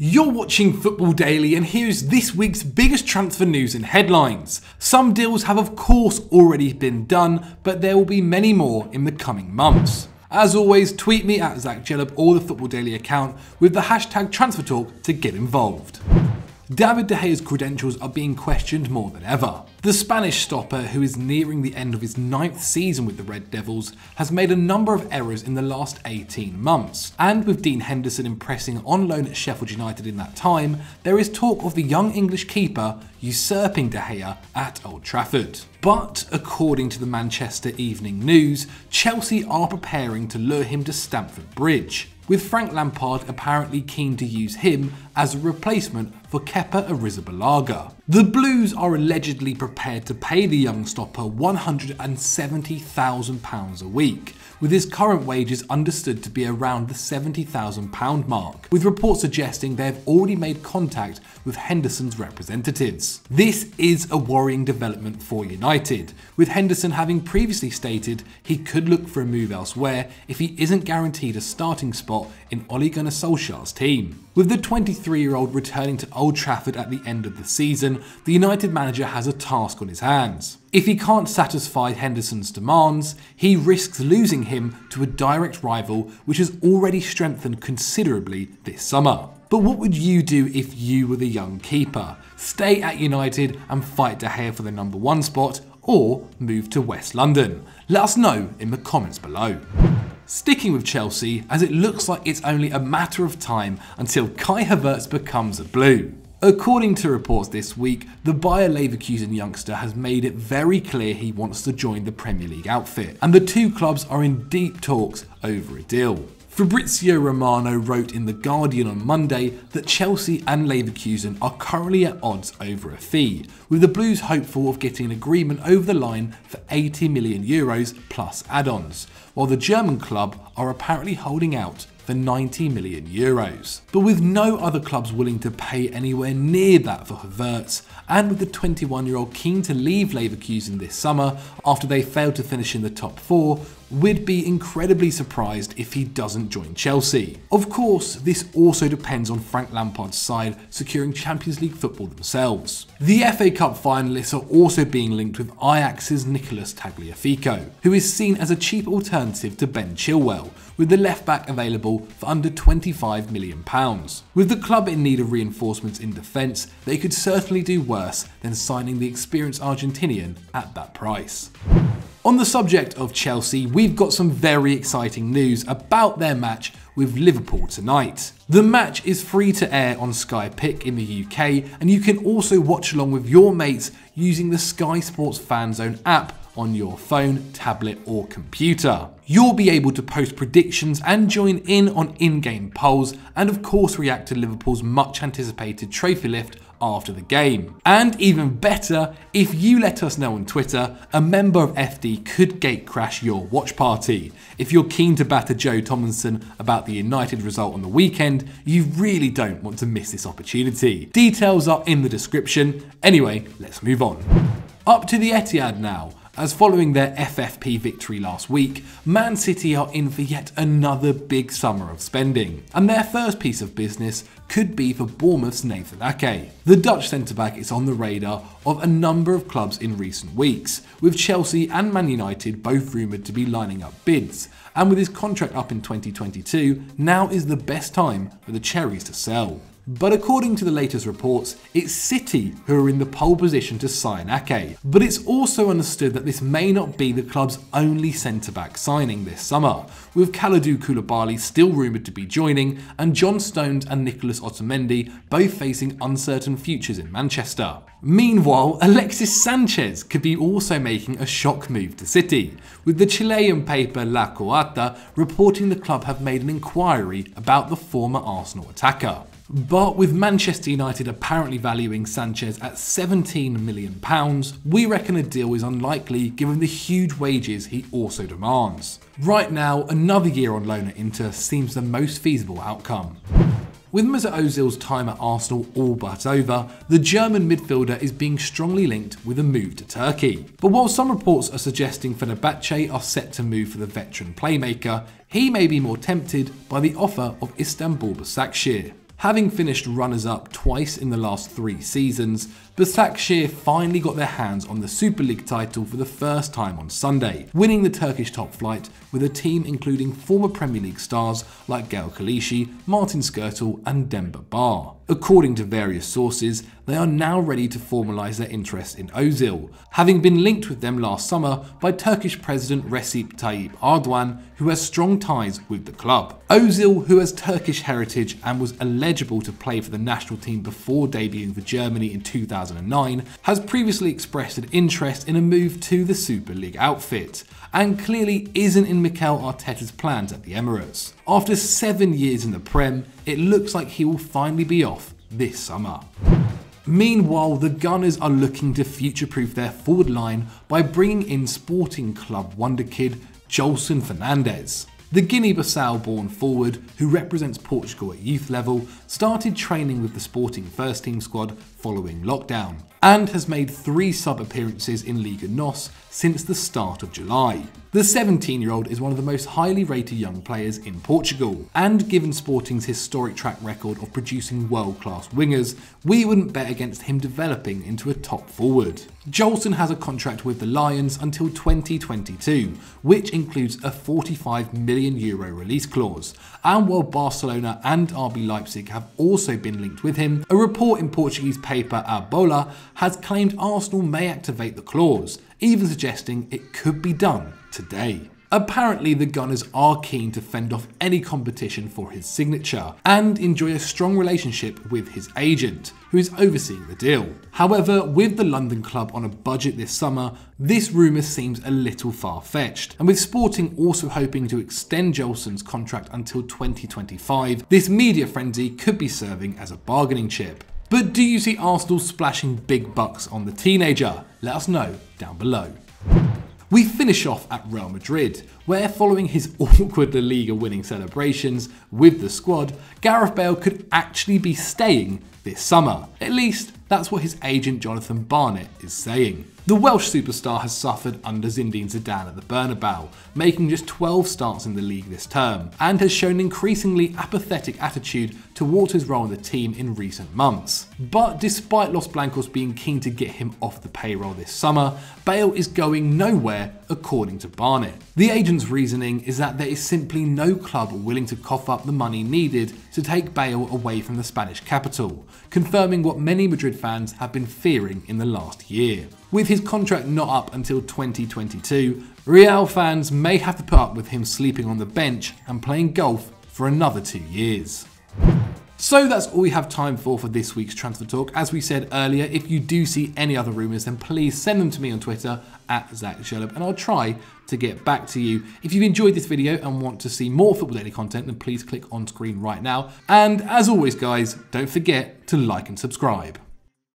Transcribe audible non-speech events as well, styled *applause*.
You're watching Football Daily, and here's this week's biggest transfer news and headlines. Some deals have, of course, already been done, but there will be many more in the coming months. As always, tweet me at Zach Jellop or the Football Daily account with the hashtag TransferTalk to get involved. David De Gea's credentials are being questioned more than ever. The Spanish stopper, who is nearing the end of his ninth season with the Red Devils, has made a number of errors in the last 18 months. And with Dean Henderson impressing on loan at Sheffield United in that time, there is talk of the young English keeper usurping De Gea at Old Trafford. But according to the Manchester Evening News, Chelsea are preparing to lure him to Stamford Bridge with Frank Lampard apparently keen to use him as a replacement for Kepa Arrizabalaga. The Blues are allegedly prepared to pay the young stopper £170,000 a week, with his current wages understood to be around the £70,000 mark, with reports suggesting they have already made contact with Henderson's representatives. This is a worrying development for United, with Henderson having previously stated he could look for a move elsewhere if he isn't guaranteed a starting spot in Ole Gunnar Solskjaer's team. With the 23 year old returning to Old Trafford at the end of the season, the United manager has a task on his hands. If he can't satisfy Henderson's demands, he risks losing him to a direct rival which has already strengthened considerably this summer. But what would you do if you were the young keeper? Stay at United and fight De Gea for the number one spot, or move to West London? Let us know in the comments below. Sticking with Chelsea, as it looks like it's only a matter of time until Kai Havertz becomes a Blue. According to reports this week, the Bayer Leverkusen youngster has made it very clear he wants to join the Premier League outfit, and the two clubs are in deep talks over a deal. Fabrizio Romano wrote in The Guardian on Monday that Chelsea and Leverkusen are currently at odds over a fee, with the Blues hopeful of getting an agreement over the line for 80 million euros plus add-ons, while the German club are apparently holding out for 90 million euros. But with no other clubs willing to pay anywhere near that for Havertz, and with the 21 year old keen to leave Leverkusen this summer after they failed to finish in the top four, we'd be incredibly surprised if he doesn't join Chelsea. Of course, this also depends on Frank Lampard's side securing Champions League football themselves. The FA Cup finalists are also being linked with Ajax's Nicolas Tagliafico, who is seen as a cheap alternative to Ben Chilwell, with the left back available for under £25 million. With the club in need of reinforcements in defence, they could certainly do worse than signing the experienced Argentinian at that price. On the subject of Chelsea, we've got some very exciting news about their match with Liverpool tonight. The match is free to air on Sky Pick in the UK, and you can also watch along with your mates using the Sky Sports Fan Zone app on your phone, tablet, or computer. You'll be able to post predictions and join in on in game polls, and of course, react to Liverpool's much anticipated trophy lift after the game. And even better, if you let us know on Twitter, a member of FD could gatecrash your watch party. If you're keen to batter Joe Tomlinson about the United result on the weekend, you really don't want to miss this opportunity. Details are in the description. Anyway, let's move on. Up to the Etihad now as following their FFP victory last week, Man City are in for yet another big summer of spending, and their first piece of business could be for Bournemouth's Nathan Ake. The Dutch centre-back is on the radar of a number of clubs in recent weeks, with Chelsea and Man United both rumoured to be lining up bids, and with his contract up in 2022, now is the best time for the Cherries to sell. But according to the latest reports, it's City who are in the pole position to sign Ake. But it's also understood that this may not be the club's only centre back signing this summer, with Kalidou Koulibaly still rumoured to be joining, and John Stones and Nicolas Otamendi both facing uncertain futures in Manchester. Meanwhile, Alexis Sanchez could be also making a shock move to City, with the Chilean paper La Croata reporting the club have made an inquiry about the former Arsenal attacker. But with Manchester United apparently valuing Sanchez at £17 million, we reckon a deal is unlikely given the huge wages he also demands. Right now, another year on loan at Inter seems the most feasible outcome. With Mesut Ozil's time at Arsenal all but over, the German midfielder is being strongly linked with a move to Turkey. But while some reports are suggesting Fenerbahce are set to move for the veteran playmaker, he may be more tempted by the offer of Istanbul Başakşehir. Having finished runners up twice in the last three seasons, Başakşehir finally got their hands on the Super League title for the first time on Sunday, winning the Turkish top flight with a team including former Premier League stars like Gael Clichy, Martin Skrtel, and Demba Ba. According to various sources, they are now ready to formalise their interest in Ozil, having been linked with them last summer by Turkish President Recep Tayyip Erdogan, who has strong ties with the club. Ozil, who has Turkish heritage and was eligible to play for the national team before debuting for Germany in 2009, has previously expressed an interest in a move to the Super League outfit and clearly isn't in Mikel Arteta's plans at the Emirates. After seven years in the Prem, it looks like he will finally be off this summer. Meanwhile, the Gunners are looking to future-proof their forward line by bringing in Sporting Club wonderkid Joelson Fernandes. The Guinea-Bissau born forward, who represents Portugal at youth level, started training with the Sporting first team squad following lockdown, and has made three sub appearances in Liga NOS since the start of July. The 17 year old is one of the most highly rated young players in Portugal, and given Sporting's historic track record of producing world class wingers, we wouldn't bet against him developing into a top forward. Joelson has a contract with the Lions until 2022, which includes a 45 million euro release clause. And while Barcelona and RB Leipzig have also been linked with him, a report in Portuguese paper A Bola has claimed Arsenal may activate the clause, even suggesting it could be done today. Apparently, the Gunners are keen to fend off any competition for his signature and enjoy a strong relationship with his agent, who is overseeing the deal. However, with the London club on a budget this summer, this rumour seems a little far fetched. And with Sporting also hoping to extend Joelson's contract until 2025, this media frenzy could be serving as a bargaining chip. But do you see Arsenal splashing big bucks on the teenager? Let us know down below. We finish off at Real Madrid, where following his *laughs* awkward La Liga winning celebrations with the squad, Gareth Bale could actually be staying this summer. At least, that's what his agent Jonathan Barnett is saying. The Welsh superstar has suffered under Zinedine Zidane at the Bernabeu, making just 12 starts in the league this term, and has shown an increasingly apathetic attitude towards his role in the team in recent months. But despite Los Blancos being keen to get him off the payroll this summer, Bale is going nowhere according to Barnett. The agent's reasoning is that there is simply no club willing to cough up the money needed to take Bale away from the Spanish capital, confirming what many Madrid fans have been fearing in the last year. With his contract not up until 2022, Real fans may have to put up with him sleeping on the bench and playing golf for another two years. So that's all we have time for for this week's Transfer Talk. As we said earlier, if you do see any other rumours, then please send them to me on Twitter at Zach Sherlock, and I'll try to get back to you. If you've enjoyed this video and want to see more Football Daily content, then please click on screen right now. And as always, guys, don't forget to like and subscribe.